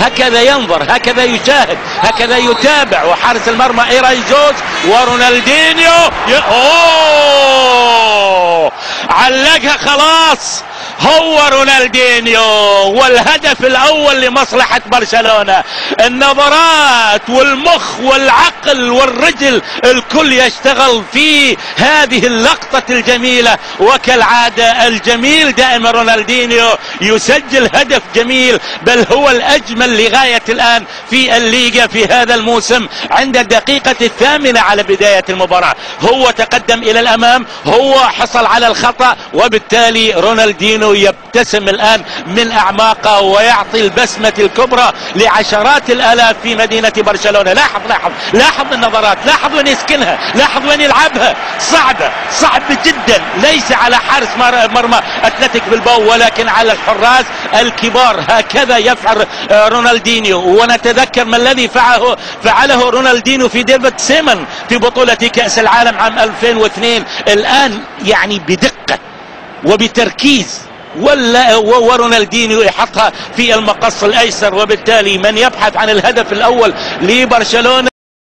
هكذا ينظر هكذا يشاهد هكذا يتابع. وحارس المرمى ايرايزوس ورونالدينيو ي... أوه! علقها خلاص! هو رونالدينيو والهدف الأول لمصلحة برشلونة النظرات والمخ والعقل والرجل الكل يشتغل في هذه اللقطة الجميلة. وكالعادة الجميل دائما رونالدينيو يسجل هدف جميل بل هو الأجمل لغاية الآن في الليغا في هذا الموسم عند الدقيقة الثامنة على بداية المباراة. هو تقدم إلى الأمام هو حصل على الخطأ وبالتالي رونالدينيو يبتسم الآن من اعماقه ويعطي البسمة الكبرى لعشرات الآلاف في مدينة برشلونة. لاحظ لاحظ لاحظ النظرات لاحظ وين يسكنها لاحظ وين يلعبها. صعبة صعب جدا. ليس على حارس مرمى أتلتيك بالباو ولكن على الحراس الكبار. هكذا يفعل رونالدينيو. ونتذكر ما الذي فعله فعله رونالدينيو في ديفيد سيمن في بطولة كأس العالم عام 2002 الآن يعني بدقة وبتركيز. ولا ورونالدينيو يحطها في المقص الأيسر وبالتالي من يبحث عن الهدف الأول لبرشلونة